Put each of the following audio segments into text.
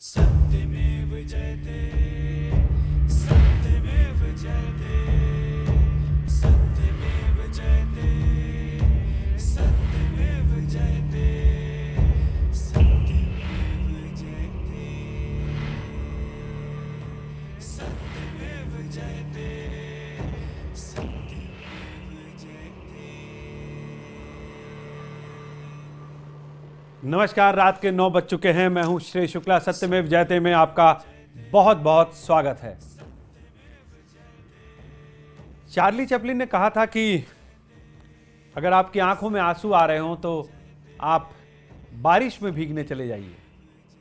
सत्यमेव जयते नमस्कार, रात के नौ बज चुके हैं। मैं हूँ श्री शुक्ला सत्यमेव जयते में आपका बहुत बहुत स्वागत है। चार्ली चैपलिन ने कहा था कि अगर आपकी आँखों में आँसू आ रहे हों तो आप बारिश में भीगने चले जाइए,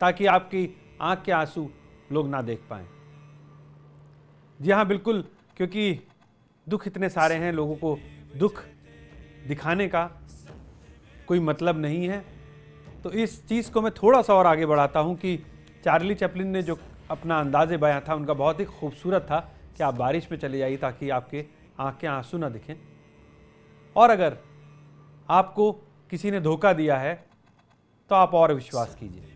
ताकि आपकी आँख के आँसू लोग ना देख पाए। जी हाँ बिल्कुल, क्योंकि दुख इतने सारे हैं, लोगों को दुख दिखाने का कोई मतलब नहीं है। तो इस चीज़ को मैं थोड़ा सा और आगे बढ़ाता हूँ कि चार्ली चैपलिन ने जो अपना अंदाजे बयां था, उनका बहुत ही खूबसूरत था कि आप बारिश में चले जाइए ताकि आपके आँख आँसू ना दिखें। और अगर आपको किसी ने धोखा दिया है तो आप और विश्वास कीजिए।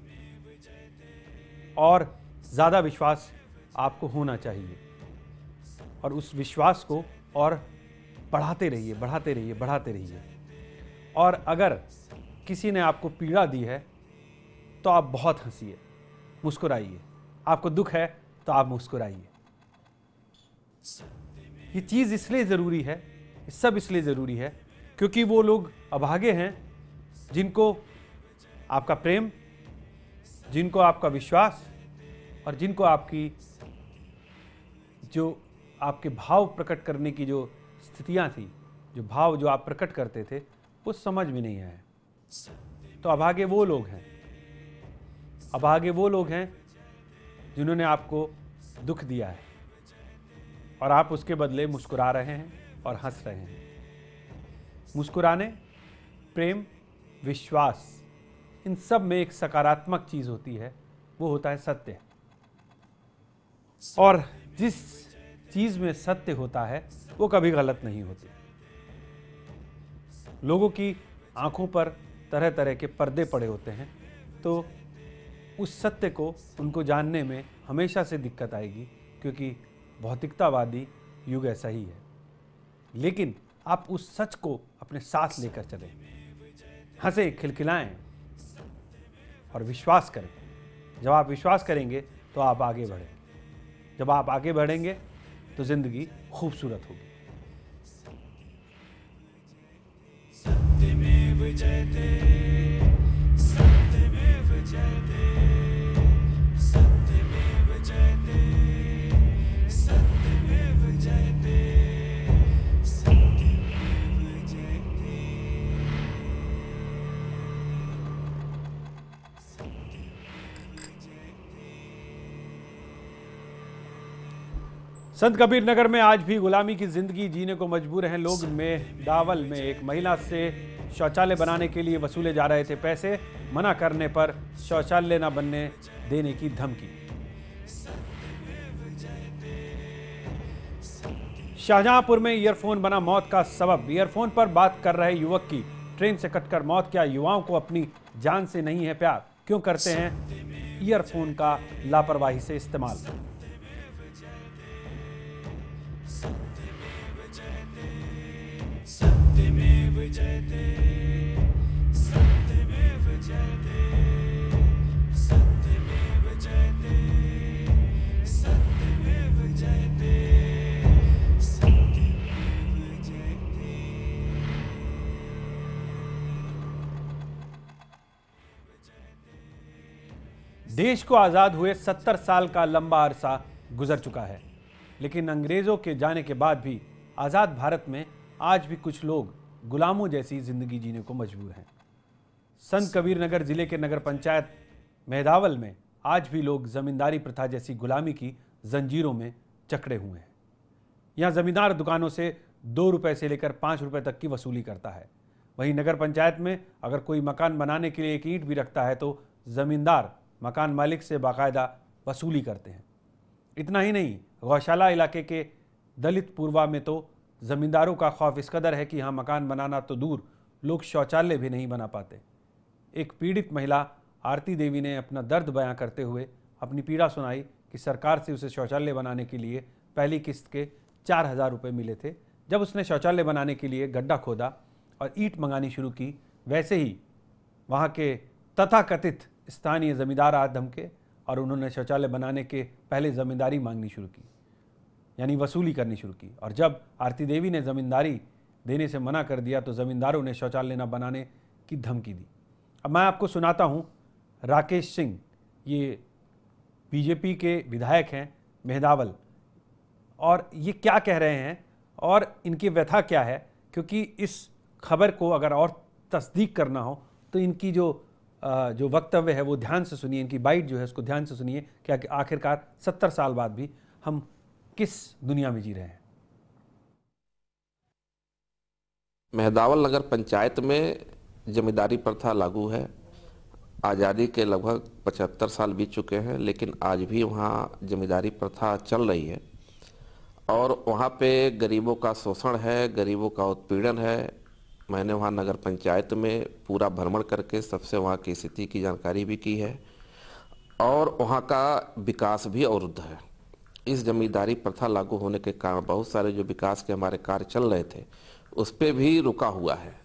और ज़्यादा विश्वास आपको होना चाहिए। और उस विश्वास को और बढ़ाते रहिए बढ़ाते रहिए बढ़ाते रहिए। और अगर किसी ने आपको पीड़ा दी है तो आप बहुत हंसिए। मुस्कुराइए। आपको दुख है तो आप मुस्कुराइए। ये चीज़ इसलिए ज़रूरी है सब इसलिए ज़रूरी है, क्योंकि वो लोग अभागे हैं, जिनको आपका प्रेम, जिनको आपका विश्वास, और जिनको आपकी जो आपके भाव प्रकट करने की जो स्थितियाँ थी, जो भाव जो आप प्रकट करते थे, वो समझ में नहीं आए। तो अभागे वो लोग हैं। अभागे वो लोग हैं जिन्होंने आपको दुख दिया है और आप उसके बदले मुस्कुरा रहे हैं और हंस रहे हैं। मुस्कुराने, प्रेम, विश्वास, इन सब में एक सकारात्मक चीज़ होती है, वो होता है सत्य। और जिस चीज़ में सत्य होता है, वो कभी गलत नहीं होती। लोगों की आँखों पर तरह तरह के पर्दे पड़े होते हैं। तो उस सत्य को, उनको जानने में हमेशा से दिक्कत आएगी, क्योंकि भौतिकतावादी युग ऐसा ही है। लेकिन आप उस सच को अपने साथ लेकर चलें। हंसे, खिलखिलाएँ और विश्वास करें। जब आप विश्वास करेंगे तो आप आगे बढ़ें। जब आप आगे बढ़ेंगे तो ज़िंदगी खूबसूरत होगी। संत कबीर नगर में आज भी गुलामी की ज़िंदगी जीने को मजबूर हैं लोग। में दावल में एक महिला से शौचालय बनाने के लिए वसूले जा रहे थे पैसे, मना करने पर शौचालय न बनने देने की धमकी। शाहजहांपुर में ईयरफोन बना मौत का सबब। ईयरफोन पर बात कर रहे युवक की, ट्रेन से कटकर मौत, क्या युवाओं को अपनी जान से नहीं है प्यार? क्यों करते हैं ईयरफोन का लापरवाही से इस्तेमाल? देश को आज़ाद हुए सत्तर साल का लंबा अरसा गुजर चुका है। लेकिन अंग्रेज़ों के जाने के बाद भी आज़ाद भारत में आज भी कुछ लोग गुलामों जैसी ज़िंदगी जीने को मजबूर हैं। संत कबीर नगर ज़िले के नगर पंचायत मेहदावल में आज भी लोग ज़मींदारी प्रथा जैसी गुलामी की जंजीरों में चकड़े हुए हैं। यहाँ ज़मींदार दुकानों से दो रुपए से लेकर पाँच रुपए तक की वसूली करता है। वहीं नगर पंचायत में अगर कोई मकान बनाने के लिए एक ईंट भी रखता है तो ज़मींदार मकान मालिक से बाकायदा वसूली करते हैं। इतना ही नहीं, गौशाला इलाके के दलित पूर्वा में तो ज़मींदारों का खौफ इस कदर है कि यहाँ मकान बनाना तो दूर, लोग शौचालय भी नहीं बना पाते। एक पीड़ित महिला आरती देवी ने अपना दर्द बयां करते हुए अपनी पीड़ा सुनाई कि सरकार से उसे शौचालय बनाने के लिए पहली किस्त के चार हज़ार रुपये मिले थे। जब उसने शौचालय बनाने के लिए गड्ढा खोदा और ईंट मंगानी शुरू की, वैसे ही वहाँ के तथाकथित स्थानीय जमींदार आ धमके और उन्होंने शौचालय बनाने के पहले ज़मींदारी मांगनी शुरू की। यानी वसूली करनी शुरू की। और जब आरती देवी ने ज़मींदारी देने से मना कर दिया तो ज़मींदारों ने शौचालय न बनाने की धमकी दी। अब मैं आपको सुनाता हूँ, राकेश सिंह, ये बीजेपी के विधायक हैं, मेहदावल। और ये क्या कह रहे हैं और इनकी व्यथा क्या है? क्योंकि इस खबर को अगर और तस्दीक करना हो तो इनकी जो जो वक्तव्य है, वो ध्यान से सुनिए, इनकी बाइट जो है, उसको ध्यान से सुनिए, क्या आखिरकार सत्तर साल बाद भी हम किस दुनिया में जी रहे हैं? मेहदावल नगर पंचायत में जमींदारी प्रथा लागू है। आज़ादी के लगभग 75 साल बीत चुके हैं, लेकिन आज भी वहाँ जमींदारी प्रथा चल रही है। और वहाँ पे गरीबों का शोषण है, गरीबों का उत्पीड़न है। मैंने वहाँ नगर पंचायत में पूरा भ्रमण करके सबसे वहाँ की स्थिति की जानकारी भी की है। और वहाँ का विकास भी अवरुद्ध है। इस जमींदारी प्रथा लागू होने के कारण बहुत सारे जो विकास के हमारे कार्य चल रहे थे, उस पर भी रुका हुआ है।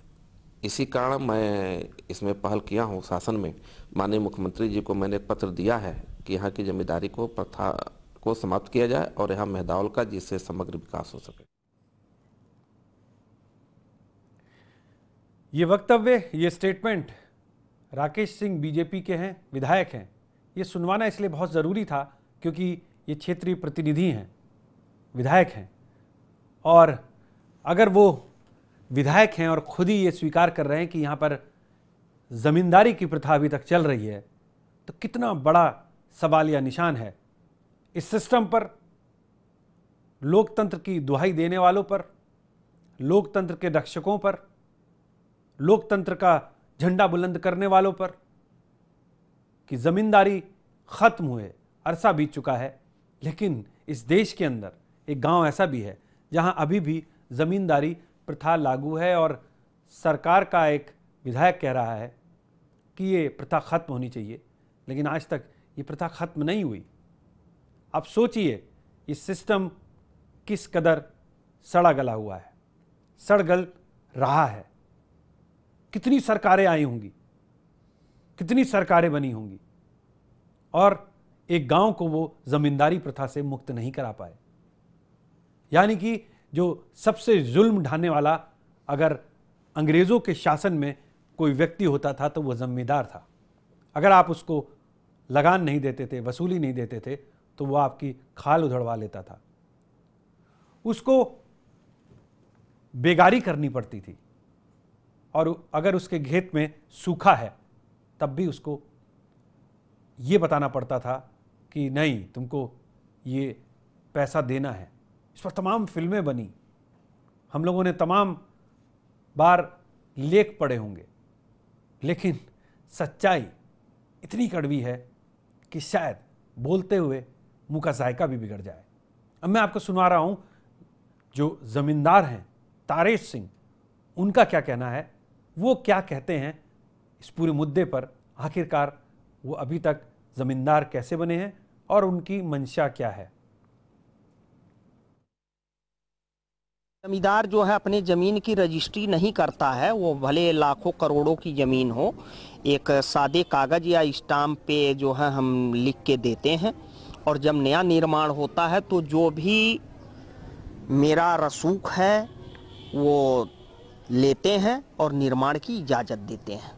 इसी कारण मैं इसमें पहल किया हूँ शासन में। माननीय मुख्यमंत्री जी को मैंने पत्र दिया है कि यहाँ की जमींदारी को प्रथा को समाप्त किया जाए और यहाँ मेहदावल का जिससे समग्र विकास हो सके। ये वक्तव्य, ये स्टेटमेंट राकेश सिंह बीजेपी के हैं, विधायक हैं। ये सुनवाना इसलिए बहुत ज़रूरी था क्योंकि ये क्षेत्रीय प्रतिनिधि हैं, विधायक हैं। और अगर वो विधायक हैं और खुद ही ये स्वीकार कर रहे हैं कि यहाँ पर ज़मींदारी की प्रथा अभी तक चल रही है तो कितना बड़ा सवाल या निशान है। इस सिस्टम पर, लोकतंत्र की दुहाई देने वालों पर, लोकतंत्र के रक्षकों पर, लोकतंत्र का झंडा बुलंद करने वालों पर कि जमींदारी खत्म हुए, अरसा बीत चुका है। लेकिन इस देश के अंदर एक गाँव ऐसा भी है, जहाँ अभी भी जमींदारी प्रथा लागू है और सरकार का एक विधायक कह रहा है कि ये प्रथा खत्म होनी चाहिए। लेकिन आज तक ये प्रथा खत्म नहीं हुई। आप सोचिए, ये सिस्टम किस कदर सड़ा गला हुआ है। सड़गल रहा है। कितनी सरकारें आई होंगी? कितनी सरकारें बनी होंगी? और एक गाँव को वो जमींदारी प्रथा से मुक्त नहीं करा पाए। यानी कि जो सबसे जुल्म ढाने वाला अगर अंग्रेज़ों के शासन में कोई व्यक्ति होता था तो वो जमींदार था। अगर आप उसको लगान नहीं देते थे, वसूली नहीं देते थे तो वो आपकी खाल उधड़वा लेता था। उसको बेगारी करनी पड़ती थी। और अगर उसके घेत में सूखा है, तब भी उसको ये बताना पड़ता था कि नहीं, तुमको ये पैसा देना है। इस पर तमाम फ़िल्में बनी। हम लोगों ने तमाम बार लेख पढ़े होंगे। लेकिन सच्चाई इतनी कड़वी है कि शायद बोलते हुए मुँह का जायका भी बिगड़ जाए। अब मैं आपको सुना रहा हूँ, जो जमींदार हैं, तारेश सिंह, उनका क्या कहना है? वो क्या कहते हैं? इस पूरे मुद्दे पर आखिरकार वो अभी तक जमींदार कैसे बने हैं? और उनकी मंशा क्या है? जमींदार जो है अपने ज़मीन की रजिस्ट्री नहीं करता है वो भले लाखों करोड़ों की ज़मीन हो एक सादे कागज़ या स्टाम्प पे जो है हम लिख के देते हैं और जब नया निर्माण होता है तो जो भी मेरा रसूख है वो लेते हैं और निर्माण की इजाज़त देते हैं।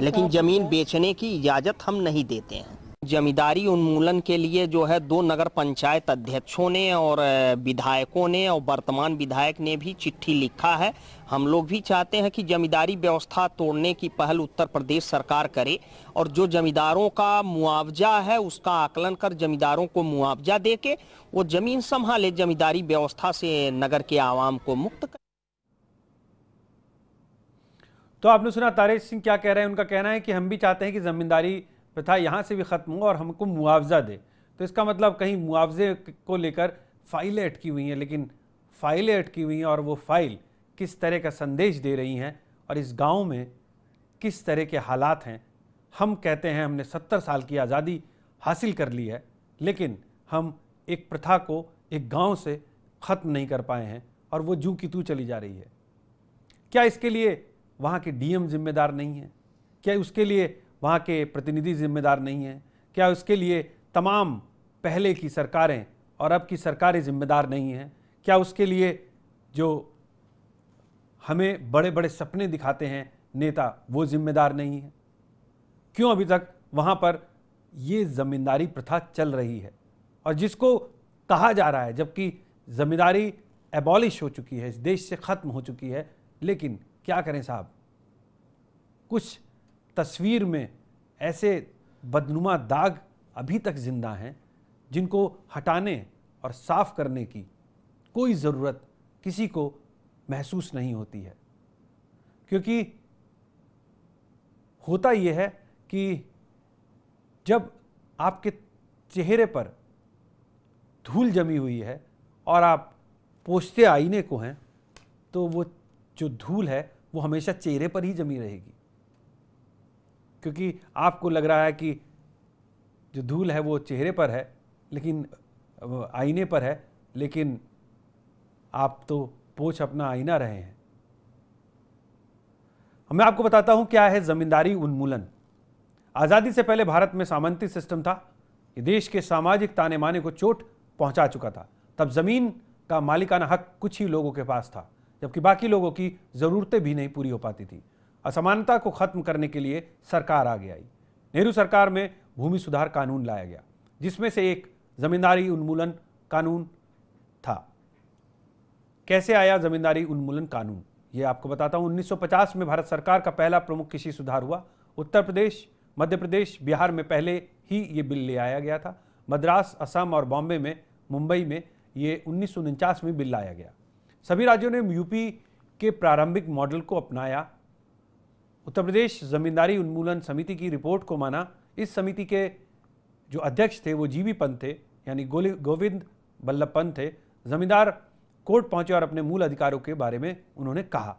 लेकिन ज़मीन बेचने की इजाज़त हम नहीं देते हैं। जमींदारी उन्मूलन के लिए जो है दो नगर पंचायत अध्यक्षों ने और विधायकों ने और वर्तमान विधायक ने भी चिट्ठी लिखा है। हम लोग भी चाहते हैं कि जमींदारी व्यवस्था तोड़ने की पहल उत्तर प्रदेश सरकार करे और जो जमींदारों का मुआवजा है उसका आकलन कर जमींदारों को मुआवजा दे के वो ज़मीन संभाले, जमींदारी व्यवस्था से नगर के आवाम को मुक्त करे। तो आपने सुना तारेश सिंह क्या कह रहे हैं? उनका कहना है कि हम भी चाहते हैं कि ज़मींदारी प्रथा यहाँ से भी ख़त्म हो और हमको मुआवजा दे। तो इसका मतलब कहीं मुआवजे को लेकर फाइलें अटकी हुई हैं, लेकिन फाइलें अटकी हुई हैं और वो फ़ाइल किस तरह का संदेश दे रही हैं और इस गाँव में किस तरह के हालात हैं, हम कहते हैं हमने सत्तर साल की आज़ादी हासिल कर ली है, लेकिन हम एक प्रथा को एक गाँव से ख़त्म नहीं कर पाए हैं और वो जू की तू चली जा रही है। क्या इसके लिए वहाँ के डीएम जिम्मेदार नहीं हैं? क्या उसके लिए वहाँ के प्रतिनिधि जिम्मेदार नहीं हैं। क्या उसके लिए तमाम पहले की सरकारें और अब की सरकारें जिम्मेदार नहीं हैं? क्या उसके लिए जो हमें बड़े बड़े सपने दिखाते हैं नेता, वो जिम्मेदार नहीं है? क्यों अभी तक वहाँ पर ये ज़मींदारी प्रथा चल रही है? और जिसको कहा जा रहा है, जबकि ज़मींदारी एबॉलिश हो चुकी है, इस देश से ख़त्म हो चुकी है, लेकिन क्या करें साहब? कुछ तस्वीर में ऐसे बदनुमा दाग अभी तक ज़िंदा हैं, जिनको हटाने और साफ़ करने की कोई ज़रूरत किसी को महसूस नहीं होती है। क्योंकि होता यह है कि जब आपके चेहरे पर धूल जमी हुई है और आप पोछते आईने को हैं तो वो जो धूल है, वो हमेशा चेहरे पर ही जमी रहेगी। क्योंकि आपको लग रहा है कि जो धूल है वो चेहरे पर है, लेकिन आईने पर है, लेकिन आप तो पोछ अपना आईना रहे हैं। मैं आपको बताता हूँ क्या है जमींदारी उन्मूलन। आज़ादी से पहले भारत में सामंती सिस्टम था। ये देश के सामाजिक ताने माने को चोट पहुँचा चुका था। तब ज़मीन का मालिकाना हक कुछ ही लोगों के पास था, जबकि बाकी लोगों की ज़रूरतें भी नहीं पूरी हो पाती थी। असमानता को खत्म करने के लिए सरकार आगे आई। नेहरू सरकार में भूमि सुधार कानून लाया गया, जिसमें से एक जमींदारी उन्मूलन कानून था। कैसे आया जमींदारी उन्मूलन कानून? ये आपको बताता हूँ। 1950 में भारत सरकार का पहला प्रमुख कृषि सुधार हुआ। उत्तर प्रदेश, मध्य प्रदेश, बिहार में पहले ही ये बिल ले आया गया था। मद्रास, असम और बॉम्बे में, मुंबई में ये उन्नीस सौ उनचास में बिल लाया गया। सभी राज्यों ने यूपी के प्रारंभिक मॉडल को अपनाया। उत्तर प्रदेश जमींदारी उन्मूलन समिति की रिपोर्ट को माना। इस समिति के जो अध्यक्ष थे, वो जीवी पंत थे, यानी गोविंद बल्लभ पंत थे। जमींदार कोर्ट पहुँचे और अपने मूल अधिकारों के बारे में उन्होंने कहा।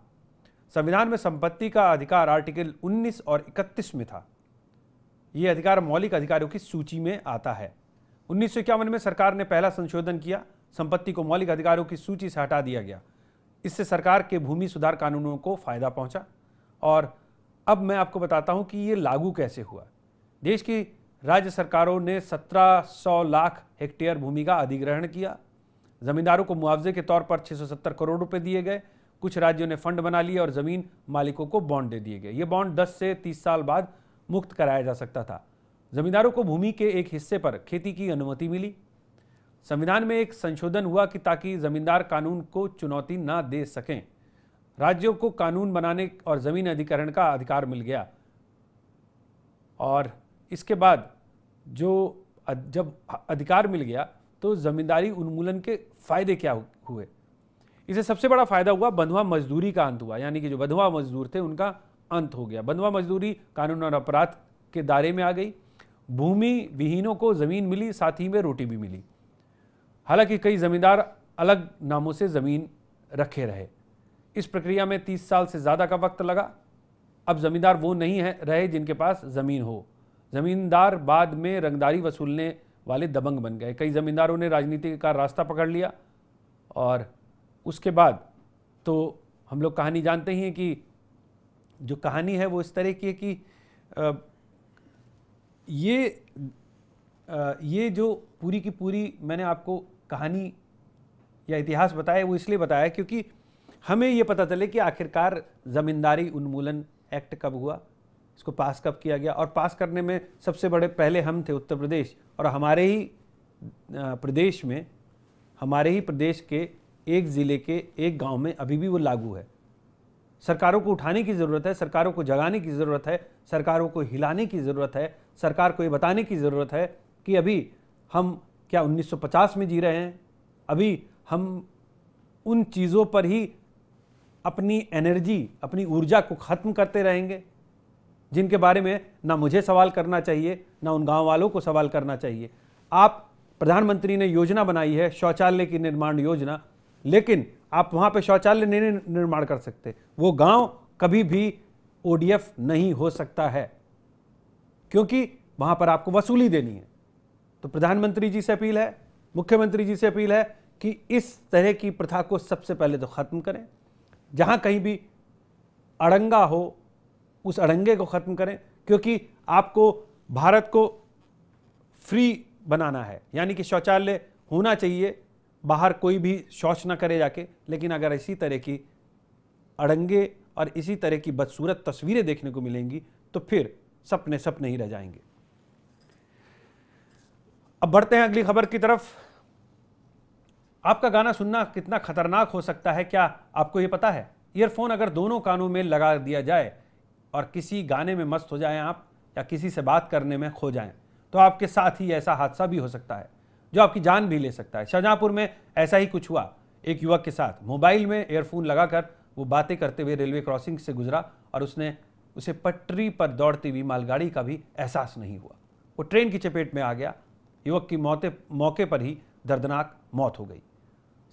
संविधान में संपत्ति का अधिकार आर्टिकल 19 और 31 में था। यह अधिकार मौलिक अधिकारों की सूची में आता है। उन्नीस सौ इक्यावन में सरकार ने पहला संशोधन किया। संपत्ति को मौलिक अधिकारों की सूची से हटा दिया गया। इससे सरकार के भूमि सुधार कानूनों को फ़ायदा पहुँचा और अब मैं आपको बताता हूँ कि ये लागू कैसे हुआ। देश की राज्य सरकारों ने 1700 लाख हेक्टेयर भूमि का अधिग्रहण किया। जमींदारों को मुआवजे के तौर पर 670 करोड़ रुपए दिए गए। कुछ राज्यों ने फंड बना लिए और ज़मीन मालिकों को बॉन्ड दे दिए गए। ये बॉन्ड 10 से 30 साल बाद मुक्त कराया जा सकता था। जमींदारों को भूमि के एक हिस्से पर खेती की अनुमति मिली। संविधान में एक संशोधन हुआ कि ताकि जमींदार कानून को चुनौती ना दे सकें। राज्यों को कानून बनाने और ज़मीन अधिकरण का अधिकार मिल गया। और इसके बाद जो जब अधिकार मिल गया तो ज़मींदारी उन्मूलन के फ़ायदे क्या हुए? इसे सबसे बड़ा फ़ायदा हुआ बंधुआ मजदूरी का अंत हुआ, यानी कि जो बंधुआ मजदूर थे, उनका अंत हो गया। बंधुआ मजदूरी कानून और अपराध के दायरे में आ गई। भूमि विहीनों को ज़मीन मिली, साथ ही में रोटी भी मिली। हालाँकि कई ज़मींदार अलग नामों से ज़मीन रखे रहे। इस प्रक्रिया में तीस साल से ज़्यादा का वक्त लगा। अब ज़मींदार वो नहीं है रहे जिनके पास ज़मीन हो। ज़मींदार बाद में रंगदारी वसूलने वाले दबंग बन गए। कई ज़मींदारों ने राजनीति का रास्ता पकड़ लिया और उसके बाद तो हम लोग कहानी जानते ही हैं कि जो कहानी है वो इस तरह की है कि आ, ये आ, ये जो पूरी की पूरी मैंने आपको कहानी या इतिहास बताया वो इसलिए बताया क्योंकि हमें ये पता चले कि आखिरकार ज़मींदारी उन्मूलन एक्ट कब हुआ, इसको पास कब किया गया और पास करने में सबसे बड़े, पहले हम थे उत्तर प्रदेश और हमारे ही प्रदेश में, हमारे ही प्रदेश के एक ज़िले के एक गाँव में अभी भी वो लागू है। सरकारों को उठाने की ज़रूरत है, सरकारों को जगाने की ज़रूरत है, सरकारों को हिलाने की ज़रूरत है, सरकार को ये बताने की ज़रूरत है कि अभी हम क्या 1950 में जी रहे हैं? अभी हम उन चीज़ों पर ही अपनी एनर्जी अपनी ऊर्जा को ख़त्म करते रहेंगे। जिनके बारे में ना मुझे सवाल करना चाहिए, ना उन गाँव वालों को सवाल करना चाहिए। आप प्रधानमंत्री ने योजना बनाई है, शौचालय की निर्माण योजना, लेकिन आप वहाँ पे शौचालय नहीं निर्माण कर सकते। वो गाँव कभी भी ओडीएफ नहीं हो सकता है, क्योंकि वहाँ पर आपको वसूली देनी है। तो प्रधानमंत्री जी से अपील है, मुख्यमंत्री जी से अपील है कि इस तरह की प्रथा को सबसे पहले तो ख़त्म करें। जहाँ कहीं भी अड़ंगा हो, उस अड़ंगे को ख़त्म करें, क्योंकि आपको भारत को फ्री बनाना है। यानी कि शौचालय होना चाहिए, बाहर कोई भी शौच ना करे जाके। लेकिन अगर इसी तरह की अड़ंगे और इसी तरह की बदसूरत तस्वीरें देखने को मिलेंगी तो फिर सपने सपने ही रह जाएँगे। अब बढ़ते हैं अगली खबर की तरफ़। आपका गाना सुनना कितना खतरनाक हो सकता है क्या आपको ये पता है? ईयरफोन अगर दोनों कानों में लगा दिया जाए और किसी गाने में मस्त हो जाएँ आप या किसी से बात करने में खो जाएँ तो आपके साथ ही ऐसा हादसा भी हो सकता है, जो आपकी जान भी ले सकता है। शाहजहांपुर में ऐसा ही कुछ हुआ। एक युवक के साथ मोबाइल में एयरफोन लगाकर वो बातें करते हुए रेलवे क्रॉसिंग से गुजरा और उसने, उसे पटरी पर दौड़ती हुई मालगाड़ी का भी एहसास नहीं हुआ। वो ट्रेन की चपेट में आ गया। युवक की मौते, मौके पर ही दर्दनाक मौत हो गई।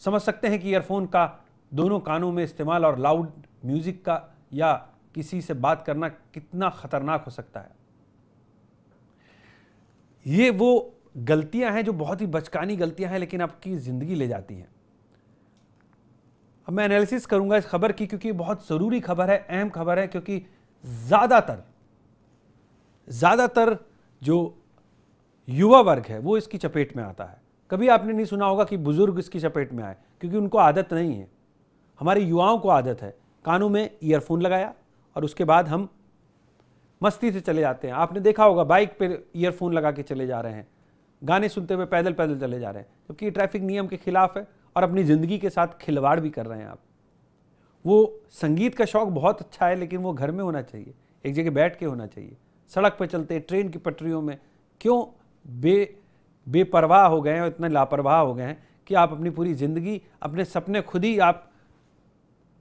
समझ सकते हैं कि ईयरफोन का दोनों कानों में इस्तेमाल और लाउड म्यूज़िक का या किसी से बात करना कितना खतरनाक हो सकता है। ये वो गलतियाँ हैं जो बहुत ही बचकानी गलतियाँ हैं, लेकिन आपकी ज़िंदगी ले जाती हैं। अब मैं एनालिसिस करूँगा इस खबर की, क्योंकि बहुत ज़रूरी खबर है, अहम खबर है, क्योंकि ज़्यादातर ज़्यादातर जो युवा वर्ग है, वो इसकी चपेट में आता है। कभी आपने नहीं सुना होगा कि बुज़ुर्ग इसकी चपेट में आए, क्योंकि उनको आदत नहीं है। हमारे युवाओं को आदत है। कानों में ईयरफोन लगाया और उसके बाद हम मस्ती से चले जाते हैं। आपने देखा होगा बाइक पर ईयरफोन लगा के चले जा रहे हैं। गाने सुनते हुए पैदल पैदल चले जा रहे हैं। जबकि ये ट्रैफ़िक नियम के खिलाफ है और अपनी ज़िंदगी के साथ खिलवाड़ भी कर रहे हैं आप। वो संगीत का शौक बहुत अच्छा है, लेकिन वो घर में होना चाहिए। एक जगह बैठ के होना चाहिए। सड़क पर चलते, ट्रेन की पटरियों में। क्यों? बे बेपरवाह हो गए हैं और इतने लापरवाह हो गए हैं कि आप अपनी पूरी ज़िंदगी, अपने सपने खुद ही आप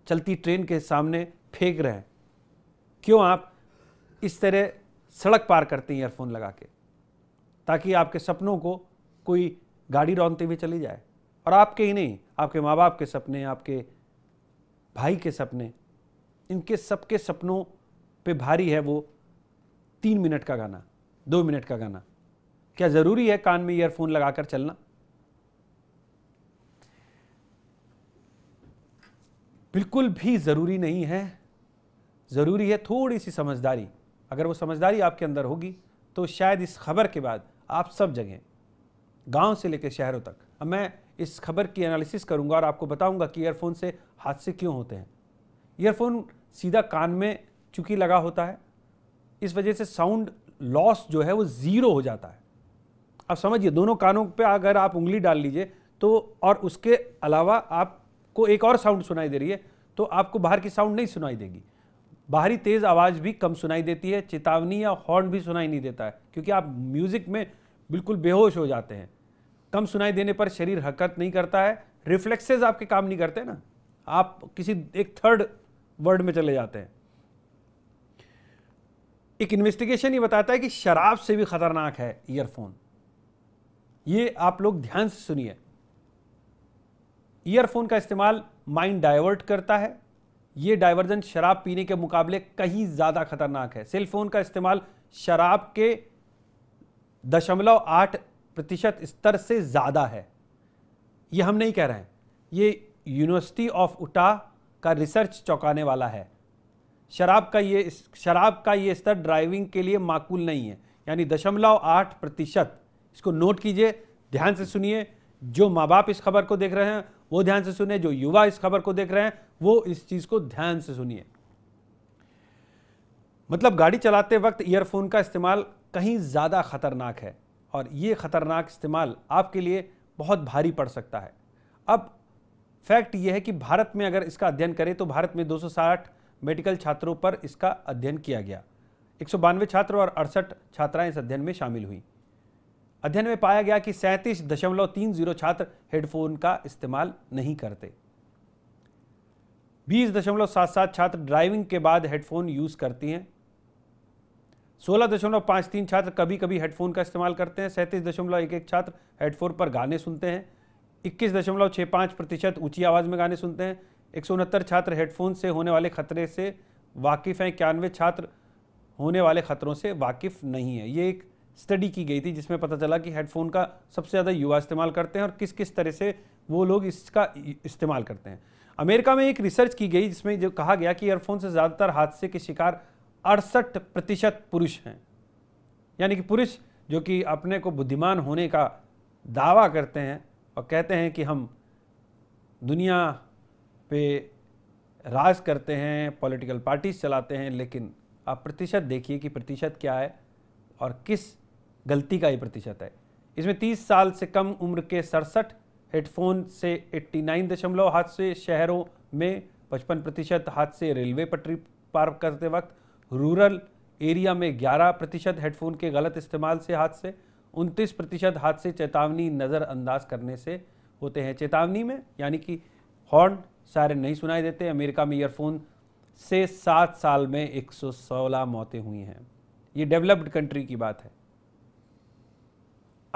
चलती ट्रेन के सामने फेंक रहे हैं। क्यों आप इस तरह सड़क पार करते हैं ईयरफोन लगा के? ताकि आपके सपनों को कोई गाड़ी रौनते हुए चली जाए। और आपके ही नहीं, आपके माँ बाप के सपने, आपके भाई के सपने, इनके सबके सपनों पे भारी है वो तीन मिनट का गाना, दो मिनट का गाना। क्या ज़रूरी है कान में ईयरफोन लगाकर चलना? बिल्कुल भी ज़रूरी नहीं है। ज़रूरी है थोड़ी सी समझदारी। अगर वो समझदारी आपके अंदर होगी तो शायद इस खबर के बाद आप सब जगह गाँव से लेकर शहरों तक। अब मैं इस खबर की एनालिसिस करूँगा और आपको बताऊँगा कि ईयरफोन से हादसे क्यों होते हैं। ईयरफोन सीधा कान में चूँकि लगा होता है, इस वजह से साउंड लॉस जो है वो ज़ीरो हो जाता है। अब समझिए, दोनों कानों पे अगर आप उंगली डाल लीजिए तो और उसके अलावा आपको एक और साउंड सुनाई दे रही है तो आपको बाहर की साउंड नहीं सुनाई देगी। बाहरी तेज़ आवाज़ भी कम सुनाई देती है, चेतावनी या हॉर्न भी सुनाई नहीं देता है, क्योंकि आप म्यूज़िक में बिल्कुल बेहोश हो जाते हैं। कम सुनाई देने पर शरीर हरकत नहीं करता है रिफ्लेक्सेज आपके काम नहीं करते ना। आप किसी एक थर्ड वर्ड में चले जाते हैं। एक इन्वेस्टिगेशन ये बताता है कि शराब से भी खतरनाक है ईयरफोन ये आप लोग ध्यान से सुनिए। ईयरफोन का इस्तेमाल माइंड डाइवर्ट करता है। ये डाइवर्जन शराब पीने के मुकाबले कहीं ज़्यादा खतरनाक है। सेलफोन का इस्तेमाल शराब के दशमलव आठ प्रतिशत स्तर से ज़्यादा है। ये हम नहीं कह रहे हैं। ये यूनिवर्सिटी ऑफ़ उटा का रिसर्च चौंकाने वाला है। शराब का ये, शराब का ये स्तर ड्राइविंग के लिए माकूल नहीं है। यानी दशमलव आठ प्रतिशत इसको नोट कीजिए, ध्यान से सुनिए। जो माँ बाप इस खबर को देख रहे हैं, वो ध्यान से सुनिए। जो युवा इस खबर को देख रहे हैं, वो इस चीज़ को ध्यान से सुनिए। मतलब गाड़ी चलाते वक्त ईयरफोन का इस्तेमाल कहीं ज़्यादा खतरनाक है और ये ख़तरनाक इस्तेमाल आपके लिए बहुत भारी पड़ सकता है। अब फैक्ट यह है कि भारत में अगर इसका अध्ययन करें तो भारत में 260 मेडिकल छात्रों पर इसका अध्ययन किया गया। एक छात्र और अड़सठ छात्राएँ इस अध्ययन में शामिल हुई। अध्ययन में पाया गया कि सैंतीस दशमलव तीन ज़ीरो छात्र हेडफोन का इस्तेमाल नहीं करते। बीस दशमलव सात सात छात्र ड्राइविंग के बाद हेडफोन यूज़ करती हैं। सोलह दशमलव पाँच तीन छात्र कभी कभी हेडफोन का इस्तेमाल करते हैं। सैंतीस दशमलव एक एक छात्र हेडफोन पर गाने सुनते हैं। इक्कीस दशमलव छः पाँच प्रतिशत ऊँची आवाज़ में गाने सुनते हैं। एक सौ उनहत्तर छात्र हेडफोन से होने वाले खतरे से वाकिफ़ हैं। इक्यानवे छात्र होने वाले खतरों से वाकिफ़ नहीं है। ये एक स्टडी की गई थी, जिसमें पता चला कि हेडफोन का सबसे ज़्यादा युवा इस्तेमाल करते हैं और किस किस तरह से वो लोग इसका इस्तेमाल करते हैं। अमेरिका में एक रिसर्च की गई, जिसमें जो कहा गया कि ईयरफोन से ज़्यादातर हादसे के शिकार अड़सठ प्रतिशत पुरुष हैं। यानी कि पुरुष जो कि अपने को बुद्धिमान होने का दावा करते हैं और कहते हैं कि हम दुनिया पे राज करते हैं पॉलिटिकल पार्टीज़ चलाते हैं, लेकिन आप प्रतिशत देखिए कि प्रतिशत क्या है और किस गलती का ही प्रतिशत है। इसमें 30 साल से कम उम्र के सड़सठ हेडफोन से 89 दशमलव हादसे शहरों में 55 प्रतिशत हादसे रेलवे पटरी पार करते वक्त, रूरल एरिया में 11 प्रतिशत हेडफोन के गलत इस्तेमाल से हादसे 29 प्रतिशत हादसे चेतावनी नज़रअंदाज करने से होते हैं। चेतावनी में, यानी कि हॉर्न सायरन नहीं सुनाई देते, अमेरिका में ईयरफोन से सात साल में 116 मौतें हुई हैं। ये डेवलप्ड कंट्री की बात है।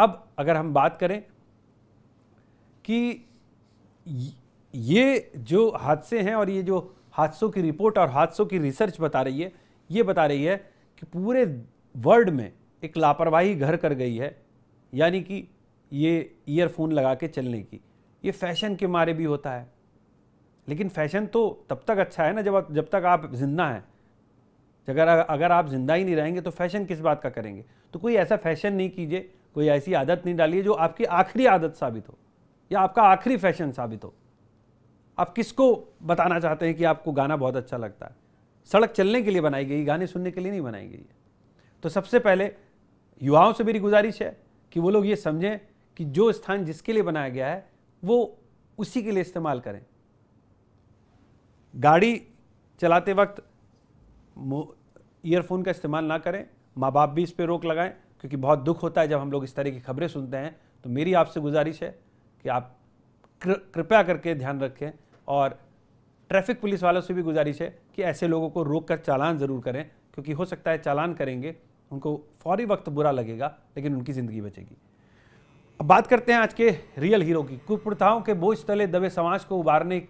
अब अगर हम बात करें कि ये- जो हादसे हैं और ये जो हादसों की रिपोर्ट और हादसों की रिसर्च बता रही है, ये बता रही है कि पूरे वर्ल्ड में एक लापरवाही घर कर गई है, यानी कि ये ईयरफोन लगा के चलने की। ये फ़ैशन के मारे भी होता है। लेकिन फ़ैशन तो तब तक अच्छा है ना, जब जब तक आप ज़िंदा हैं। अगर अगर आप ज़िंदा ही नहीं रहेंगे तो फ़ैशन किस बात का करेंगे? तो कोई ऐसा फ़ैशन नहीं कीजिए कोई ऐसी आदत नहीं डालिए जो आपकी आखिरी आदत साबित हो, या आपका आखिरी फ़ैशन साबित हो। आप किसको बताना चाहते हैं कि आपको गाना बहुत अच्छा लगता है? सड़क चलने के लिए बनाई गई, गाने सुनने के लिए नहीं बनाई गई है। तो सबसे पहले युवाओं से मेरी गुजारिश है कि वो लोग ये समझें कि जो स्थान जिसके लिए बनाया गया है, वो उसी के लिए इस्तेमाल करें। गाड़ी चलाते वक्त ईयरफोन का इस्तेमाल ना करें, माँ बाप भी इस पर रोक लगाएँ क्योंकि बहुत दुख होता है जब हम लोग इस तरह की खबरें सुनते हैं। तो मेरी आपसे गुजारिश है कि आप कृपया करके ध्यान रखें और ट्रैफ़िक पुलिस वालों से भी गुजारिश है कि ऐसे लोगों को रोक कर चालान ज़रूर करें, क्योंकि हो सकता है चालान करेंगे, उनको फौरी वक्त बुरा लगेगा, लेकिन उनकी ज़िंदगी बचेगी। अब बात करते हैं आज के रियल हीरो की। कुप्रथाओं के बोझ तले दबे समाज को उबारने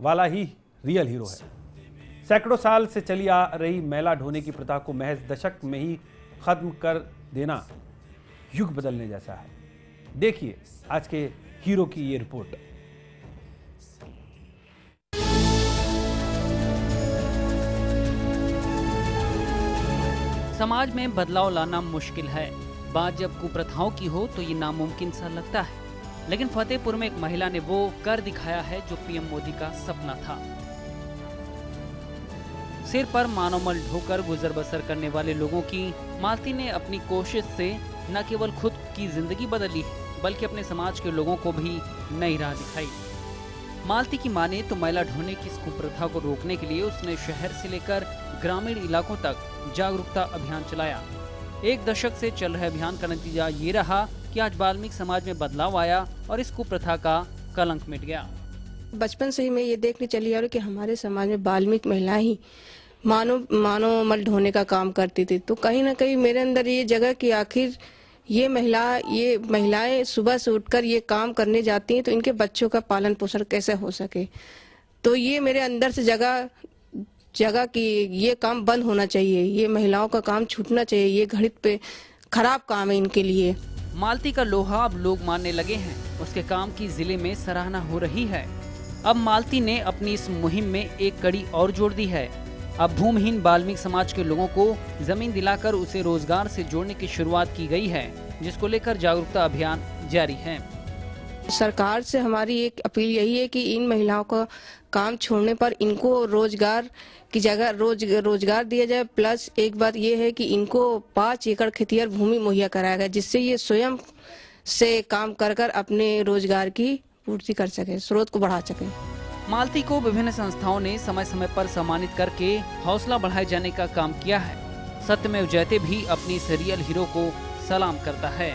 वाला ही रियल हीरो है। सैकड़ों साल से चली आ रही मैला ढोने की प्रथा को महज दशक में ही खत्म कर देना युग बदलने जैसा है। देखिए आज के हीरो की ये रिपोर्ट। समाज में बदलाव लाना मुश्किल है। बात जब कुप्रथाओं की हो तो ये नामुमकिन सा लगता है। लेकिन फतेहपुर में एक महिला ने वो कर दिखाया है जो पीएम मोदी का सपना था। सिर पर मानोमल ढोकर गुजर बसर करने वाले लोगों की मालती ने अपनी कोशिश से न केवल खुद की ज़िंदगी बदली, बल्कि अपने समाज के लोगों को भी नई राह दिखाई। मालती की माने तो मैला ढोने की कुप्रथा को रोकने के लिए उसने शहर से लेकर ग्रामीण इलाकों तक जागरूकता अभियान चलाया। एक दशक से चल रहे अभियान का नतीजा ये रहा कि आज वाल्मीकि समाज में बदलाव आया और इस कुप्रथा का कलंक मिट गया। बचपन से ही मैं ये देखने चली आ रही कि हमारे समाज में बाल्मीक महिलाएँ ही मानो मानो मल ढोने का काम करती थी। तो कहीं ना कहीं मेरे अंदर ये जगह कि आखिर ये महिला, ये महिलाएँ सुबह से उठकर ये काम करने जाती हैं तो इनके बच्चों का पालन पोषण कैसे हो सके? तो ये मेरे अंदर से जगह जगह कि ये काम बंद होना चाहिए, ये महिलाओं का काम छूटना चाहिए, ये घड़ित पे खराब काम है इनके लिए। मालती का लोहा अब लोग मानने लगे हैं। उसके काम की ज़िले में सराहना हो रही है। अब मालती ने अपनी इस मुहिम में एक कड़ी और जोड़ दी है। अब भूमिहीन बाल्मीकि समाज के लोगों को ज़मीन दिलाकर उसे रोज़गार से जोड़ने की शुरुआत की गई है, जिसको लेकर जागरूकता अभियान जारी है। सरकार से हमारी एक अपील यही है कि इन महिलाओं का काम छोड़ने पर इनको रोज़गार की जगह रोज, रोज़गार दिया जाए। प्लस एक बात ये है कि इनको पाँच एकड़ खेतियर भूमि मुहैया कराया गया, जिससे ये स्वयं से काम कर कर अपने रोज़गार की पूर्ति कर सके, स्रोत को बढ़ा सके। मालती को विभिन्न संस्थाओं ने समय समय पर सम्मानित करके हौसला बढ़ाए जाने का काम किया है। सत्यमेव जयते भी अपनी सीरियल हीरो को सलाम करता है।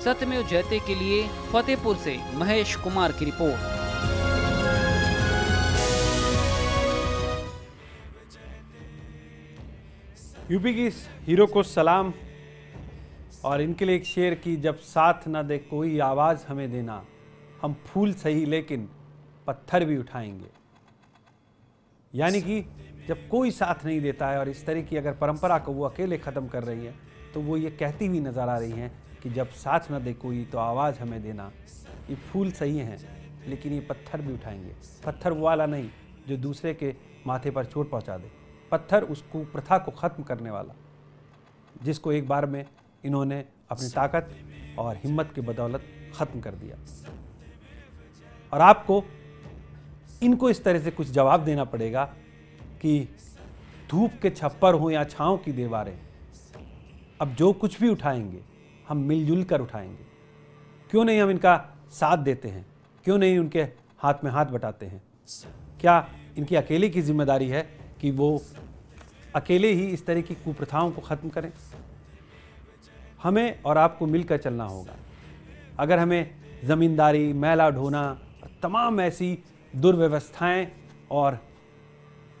सत्यमेव जयते के लिए फतेहपुर से महेश कुमार की रिपोर्ट। यूपी की हीरो को सलाम और इनके लिए एक शेर की जब साथ ना दे कोई आवाज़ हमें देना। हम फूल सही लेकिन पत्थर भी उठाएँगे। यानी कि जब कोई साथ नहीं देता है और इस तरह की अगर परंपरा को वो अकेले ख़त्म कर रही है तो वो ये कहती हुई नज़र आ रही हैं कि जब साथ न दे कोई तो आवाज़ हमें देना। ये फूल सही हैं, लेकिन ये पत्थर भी उठाएँगे। पत्थर वो वाला नहीं, जो दूसरे के माथे पर चोट पहुँचा दे। पत्थर उसको प्रथा को ख़त्म करने वाला, जिसको एक बार में इन्होंने अपनी ताकत और हिम्मत की बदौलत ख़त्म कर दिया। और आपको इनको इस तरह से कुछ जवाब देना पड़ेगा कि धूप के छप्पर हो या छाँव की दीवारें, अब जो कुछ भी उठाएँगे, हम मिलजुल कर उठाएँगे। क्यों नहीं हम इनका साथ देते हैं? क्यों नहीं उनके हाथ में हाथ बटाते हैं? क्या इनकी अकेले की ज़िम्मेदारी है कि वो अकेले ही इस तरह की कुप्रथाओं को ख़त्म करें? हमें और आपको मिलकर चलना होगा। अगर हमें ज़मींदारी, मैला ढोना, तमाम ऐसी दुर्व्यवस्थाएँ और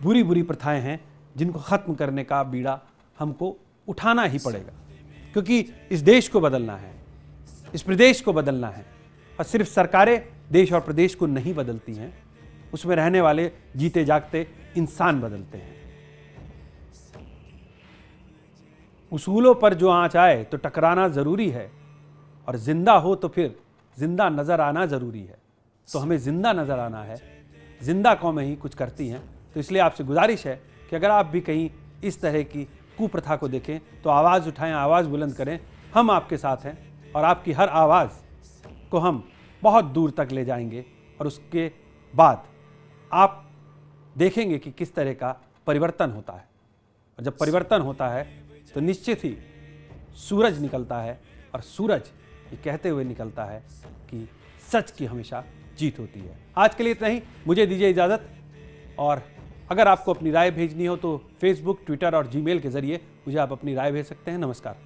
बुरी बुरी प्रथाएँ हैं, जिनको ख़त्म करने का बीड़ा हमको उठाना ही पड़ेगा। क्योंकि इस देश को बदलना है, इस प्रदेश को बदलना है, और सिर्फ़ सरकारें देश और प्रदेश को नहीं बदलती हैं, उसमें रहने वाले जीते जागते इंसान बदलते हैं। उसूलों पर जो आँच आए तो टकराना ज़रूरी है, और ज़िंदा हो तो फिर ज़िंदा नज़र आना ज़रूरी है। तो हमें ज़िंदा नज़र आना है। ज़िंदा कौमें ही कुछ करती हैं। तो इसलिए आपसे गुजारिश है कि अगर आप भी कहीं इस तरह की कुप्रथा को देखें तो आवाज़ उठाएँ, आवाज़ बुलंद करें। हम आपके साथ हैं और आपकी हर आवाज़ को हम बहुत दूर तक ले जाएँगे और उसके बाद आप देखेंगे कि किस तरह का परिवर्तन होता है। और जब परिवर्तन होता है तो निश्चित ही सूरज निकलता है और सूरज ये कहते हुए निकलता है कि सच की हमेशा जीत होती है। आज के लिए इतना ही। मुझे दीजिए इजाज़त। और अगर आपको अपनी राय भेजनी हो तो फेसबुक ट्विटर और जीमेल के ज़रिए मुझे आप अपनी राय भेज सकते हैं। नमस्कार।